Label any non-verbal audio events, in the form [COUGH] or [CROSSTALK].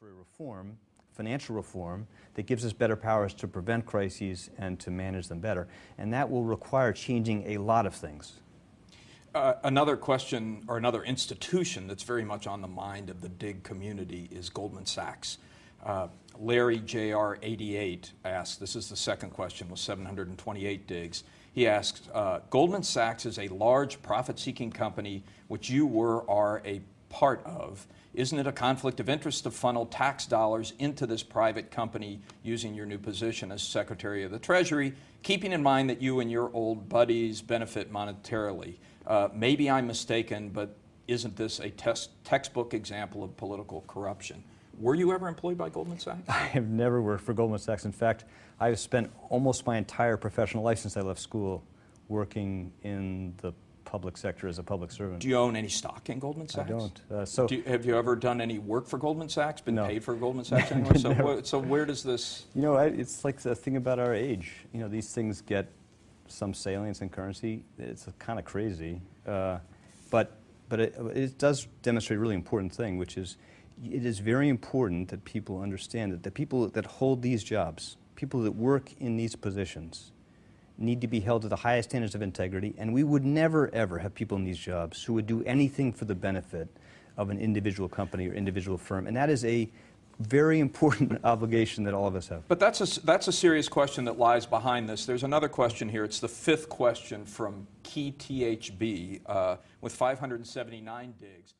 regulatory reform, financial reform, that gives us better powers to prevent crises and to manage them better. And that will require changing a lot of things. Uh, another question or another institution that's very much on the mind of the Digg community is Goldman Sachs. Uh, Larry JR88 asks, this is the second question with 728 digs. He asks, uh, Goldman Sachs is a large profit-seeking company which you were are a part of. Isn't it a conflict of interest to funnel tax dollars into this private company using your new position as Secretary of the Treasury, keeping in mind that you and your old buddies benefit monetarily? Uh, maybe I'm mistaken, but isn't this a test, textbook example of political corruption? Were you ever employed by Goldman Sachs? [LAUGHS] I have never worked for Goldman Sachs. In fact, I've spent almost my entire professional life since I left school working in the public sector as a public servant. Do you own any stock in Goldman Sachs? I don't. Uh, so Do you, have you ever done any work for Goldman Sachs? Been No. paid for Goldman [LAUGHS] Sachs anywhere? So, so where does this? You know, I, it's like the thing about our age. You know, these things get some salience in currency. It's kind of crazy, uh, but but it, it does demonstrate a really important thing, which is it is very important that people understand that the people that hold these jobs, people that work in these positions, need to be held to the highest standards of integrity. And we would never ever have people in these jobs who would do anything for the benefit of an individual company or individual firm, and that is a very important [LAUGHS] obligation that all of us have. But that's a, that's a serious question that lies behind this. There's another question here. It's the fifth question from Key THB uh, with 579 digs.